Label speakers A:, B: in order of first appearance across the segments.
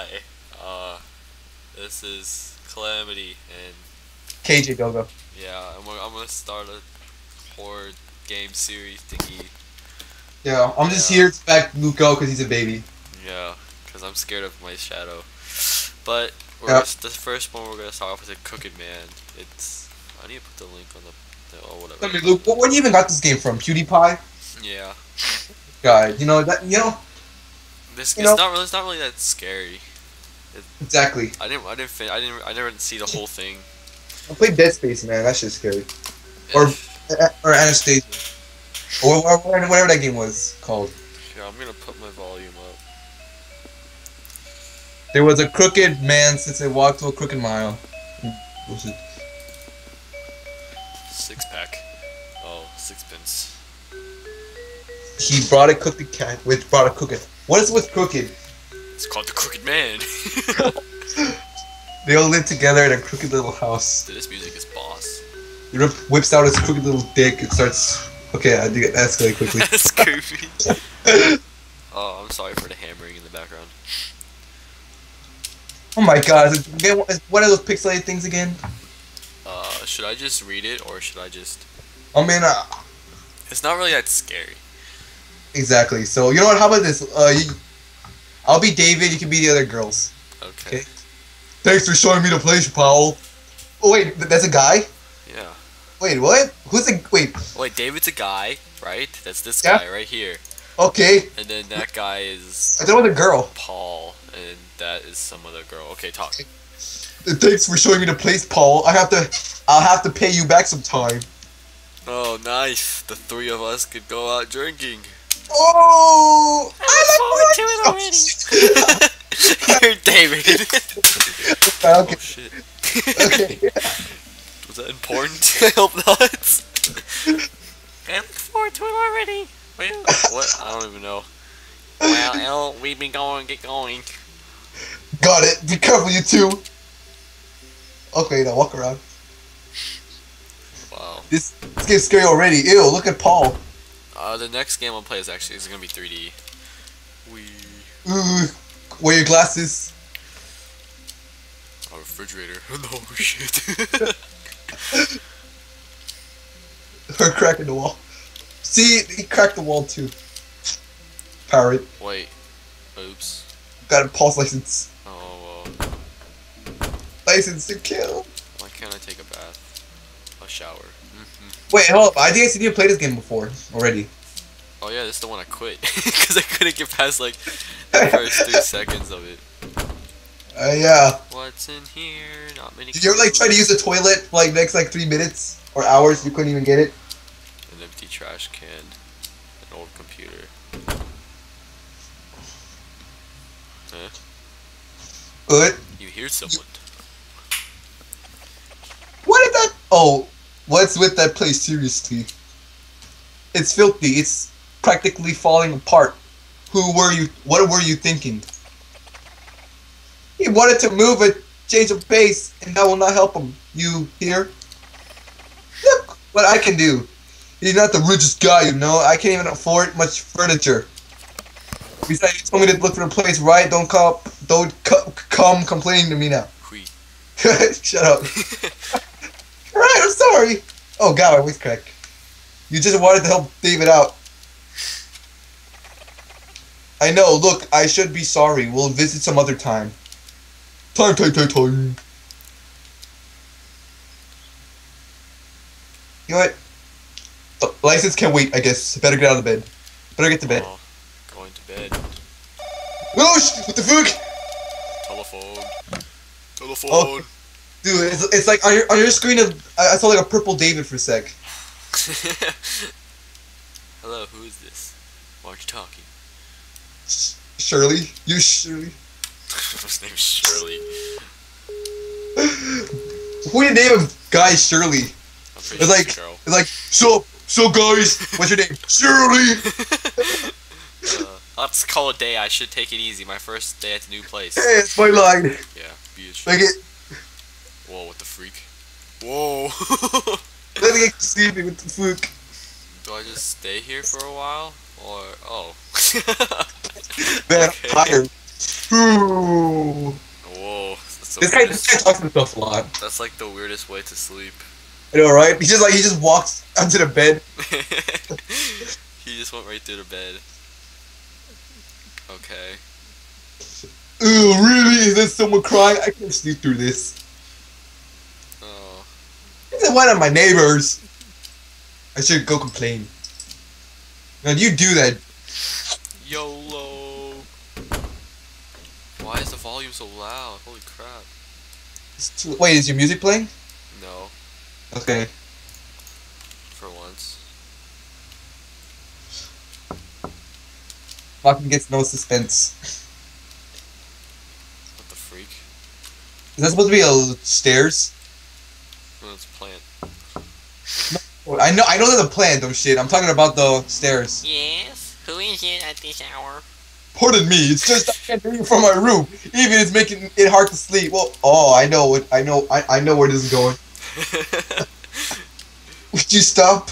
A: Hi. Uh, this is Qalamity, and
B: KJ Gogo.
A: yeah, I'm, gonna- I'm gonna start a horror game series thingy.
B: Yeah, I'm just here to back Luco because he's a baby.
A: Yeah, because I'm scared of my shadow. But we're
B: Yeah.
A: the first one we're gonna start off with a Crooked Man. It's I need to put the link on the, the or whatever.
B: Tell me, Luke, wh- where do you even got this game from? PewDiePie?
A: Yeah,
B: Guy, you know that you know
A: this
B: You
A: it's
B: know-
A: not really it's not really that scary.
B: Exactly.
A: I didn't I didn't fin- I didn't I never didn't see the whole thing.
B: I played Dead Space, man. That shit's scary. Or or Anastasia, or wha- wha- whatever that game was called.
A: Yeah, I'm gonna put my volume up.
B: There was a crooked man since I walked to a crooked mile. Was it?
A: Six pack. Oh, sixpence.
B: He brought a crooked cat with brought a crooked. What is with crooked?
A: It's called the Crooked Man.
B: They all live together in a crooked little house.
A: Dude, this music is boss.
B: He rip, whips out his crooked little dick and starts. Okay, I think it escalate quickly.
A: That's creepy. Oh, I'm sorry for the hammering in the background.
B: oh my god, is it, what are those pixelated things again?
A: Uh, should I just read it or should I just?
B: Oh man, uh,
A: It's not really that scary.
B: exactly. So you know what? How about this? Uh, you, I'll be David. You can be the other girls.
A: Okay.
B: Okay. Thanks for showing me the place, Paul. Oh wait, th- that's a guy.
A: Yeah.
B: Wait, what? Who's the wait?
A: Wait, David's a guy, right? That's this
B: Yeah.
A: guy right here,
B: Okay,
A: and then that guy is
B: I thought it was a girl.
A: Paul, and that is some other girl. Okay, talk.
B: Thanks for showing me the place, Paul. I have to. I'll have to pay you back sometime.
A: Oh, nice. The three of us could go out drinking.
B: Oh, I
A: forward to it already. You're David. oh
B: okay,
A: shit.
B: okay.
A: Was that important? I hope not. I look forward to it already. Wait, what? I don't even know. Well, El, we've been going, get going.
B: Got it. Be careful, you two. Okay, now walk around.
A: Wow.
B: This, this game's scary already. Ew, look at Paul.
A: Uh, the next game I'll play is actually is gonna be 3D. We
B: Ooh, wear your glasses.
A: a refrigerator. no shit.
B: Or cracking the wall. See, he cracked the wall too. Parrot.
A: Wait. Oops.
B: Got a Paul's license.
A: Oh. Uh,
B: License to kill.
A: why can't I take a bath? A shower. hmm
B: Wait, hold up. I think I seen you play this game before already.
A: Oh yeah, this is the one I quit because I couldn't get past like the first three seconds of it.
B: Uh, yeah.
A: What's in here? Not many.
B: Did you ever like try to use the toilet for like next like three minutes or hours? You couldn't even get it.
A: An empty trash can. An old computer. Huh?
B: Good.
A: You hear someone.
B: What is that? Oh, what's with that place? Seriously, it's filthy. It's practically falling apart. Who were you? What were you thinking? He wanted to move it, change of pace, and that will not help him. You hear? Look what I can do. He's not the richest guy, you know. I can't even afford much furniture. Besides, you told me to look for a place right. Don't come, don't co- come complaining to me now. Shut up. Sorry. Oh god, my voice cracked. You just wanted to help David out. I know, look, I should be sorry. We'll visit some other time. Time, time, time, time. You know what? The license can't wait, I guess. Better get out of bed. Better get to bed.
A: Oh, going to bed.
B: Oh, sh- what the fuck?
A: Telephone. Oh. Telephone.
B: Oh. Dude, it's, it's like on your on your screen of I saw like a purple David for a sec.
A: Hello, who is this? Why aren't you talking?
B: Sh- Shirley, you Shirley.
A: His name's Shirley.
B: Who you name a guy Shirley? It's like
A: it's
B: like so so guys. What's your name? Shirley.
A: uh, let's call it a day. I should take it easy. My first day at the new place.
B: Hey, it's my line.
A: Yeah, bitch.
B: Like it.
A: Whoa, what the freak? Whoa.
B: Let me get sleeping with the freak.
A: Do I just stay here for a while? Or, oh.
B: Man,
A: Okay.
B: I'm tired. Ooh.
A: Whoa. That's
B: This guy, this
A: weirdest,
B: guy talks himself a lot.
A: that's like the weirdest way to sleep.
B: You know, right? He just like he just walks onto the bed.
A: he just went right through the bed. Okay.
B: Ooh, really? Is there someone crying? I can't sleep through this. Is one of my neighbors. I should go complain. Now you do that.
A: YOLO. Why is the volume so loud? Holy crap.
B: It's too- Wait, is your music playing?
A: No.
B: Okay.
A: For once.
B: Fucking gets no suspense.
A: What the freak?
B: Is that supposed to be a stairs?
A: No, it's plant.
B: I know, I know there's a plan, though. Shit, I'm talking about the stairs.
A: Yes? Who is it at this hour?
B: Pardon me, it's just I can't hear you from my room. Even it's making it hard to sleep. Well, oh, I know what I know. I, I know where this is going. Would you stop?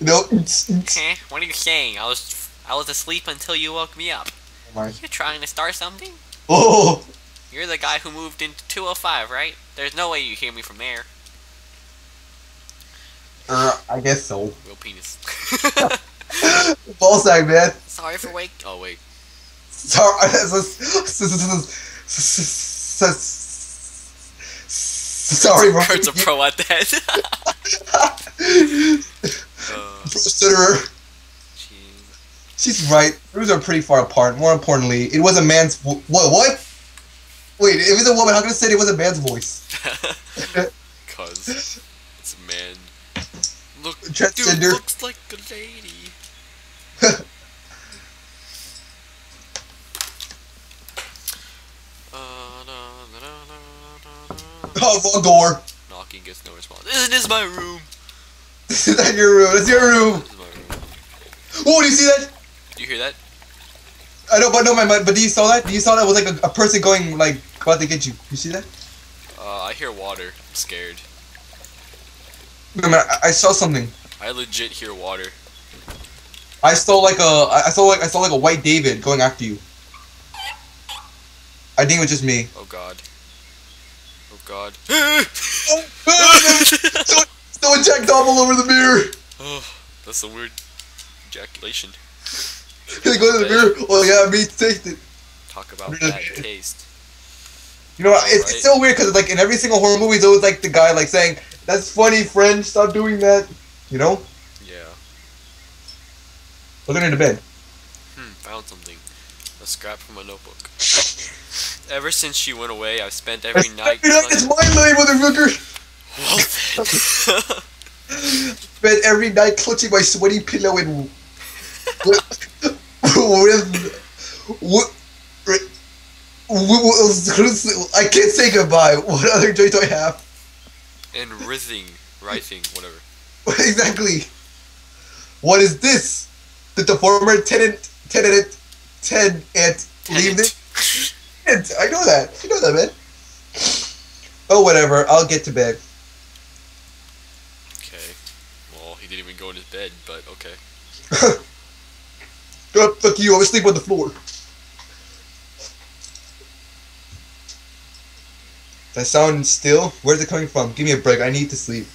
B: No.
A: Huh? What are you saying? I was I was asleep until you woke me up.
B: my.
A: You're trying to start something?
B: Oh,
A: You're the guy who moved into 205, right? There's no way you hear me from there.
B: Uh, I guess so.
A: Real penis.
B: Ball sack, man.
A: Sorry for wake. Oh wait.
B: Sorry. Sorry, bro.
A: Kurt's a pro at that. uh,
B: Consider.
A: jeez.
B: She's right. Rooms are pretty far apart. More importantly, it was a man's. Vo- what? What? Wait, if it's a woman, how can I say it was a man's voice?
A: Cause it's a man. Look, dude
B: Transgender.
A: looks like a lady. Uh.
B: Oh, wrong door.
A: Knocking gets no response. This Isn't this my room?
B: This is not your room. It's your room.
A: This is my room.
B: Oh, do you see that?
A: Do you hear that?
B: I don't know, but no, my, my but do you saw that? Do you saw that was like a, a person going like about to get you? You see that?
A: Uh, I hear water. I'm scared.
B: No, man, I, I saw something.
A: I legit hear water.
B: I saw like a I saw like I saw like a white David going after you. I think it was just me.
A: Oh god. Oh god.
B: Oh, so, someone jacked off all over the mirror.
A: oh, that's a weird ejaculation.
B: They go to the mirror. Oh yeah, me taste it.
A: Talk about bad taste.
B: You know, it's,
A: Right.
B: it's so weird because like in every single horror movie, it's always like the guy like saying, "That's funny, friend. Stop doing that." You know,
A: Yeah.
B: looking into bed.
A: Hmm, found something. A scrap from a notebook. Ever since she went away, I've spent every night.
B: It's my life, motherfucker. Spent every night clutching my sweaty pillow and with, with, I can't say goodbye. What other joy do I have?
A: And rising, rising, whatever.
B: exactly. What is this? Did the former tenant, tenant, tenant leave this? I know that. I know that, man. Oh, whatever. I'll get to bed.
A: Okay. Well, he didn't even go in his bed, but okay.
B: Oh, fuck you. I was sleeping on the floor. That sound still? Where's it coming from? Give me a break. I need to sleep.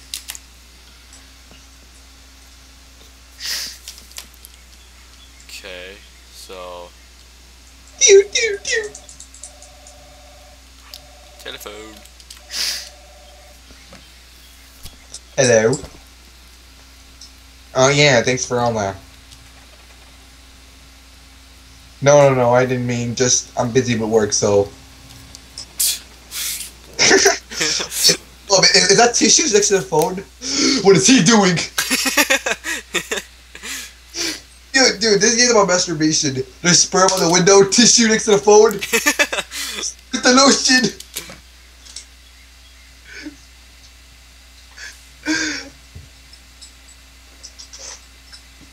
A: Okay. So,
B: Pew, pew, pew.
A: telephone.
B: Hello. Oh yeah, thanks for all that. No, no, no. I didn't mean just. I'm busy with work, so. Oh, is, is that tissues next to the phone? What is he doing? Dude, dude, this is about masturbation. There's sperm on the window, tissue next to the phone. With the lotion.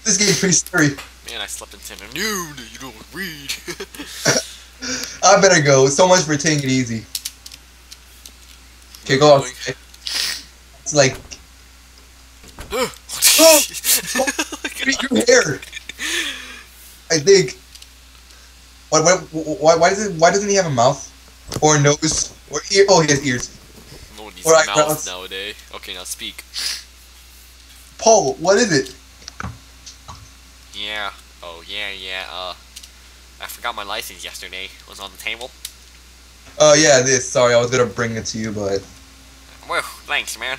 B: This is getting pretty scary.
A: Man, I slept until noon. You don't read.
B: I better go. So much for taking it easy. Okay, go on. It's like
A: oh, your
B: hair. I think. Why, why, why, why does it? Why doesn't he have a mouth or a nose or ear? Oh, he has ears.
A: No one needs
B: Or
A: a
B: eyebrows.
A: mouth nowadays. Okay, now speak.
B: Paul, what is it?
A: Yeah. Oh, yeah, yeah, uh... I forgot my license yesterday. It was on the table.
B: Oh yeah, this. Sorry, I was gonna bring it to you, but
A: Well, thanks, man.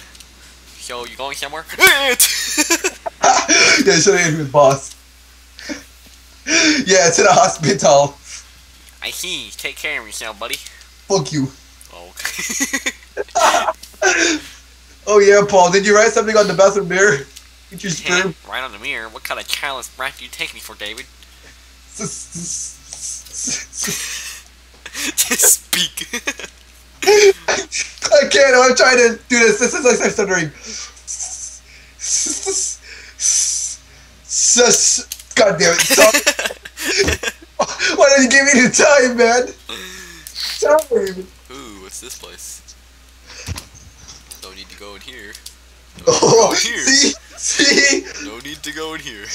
A: So, you going somewhere? yeah,
B: yeah, should have his boss. yeah, to the hospital.
A: I see. Take care of yourself, buddy.
B: Fuck you.
A: Oh.
B: Oh yeah, Paul. Did you write something on the bathroom mirror? With your sperm?
A: right on the mirror. What kind of childless brat do you take me for, David? Just speak.
B: I can't. I'm trying to do this. This is like I'm stuttering. God damn it. Stop. Why did you give me the time, man? Time.
A: Ooh, what's this place? No need to go in here.
B: Oh,
A: Go here.
B: see? See?
A: No need to go in here.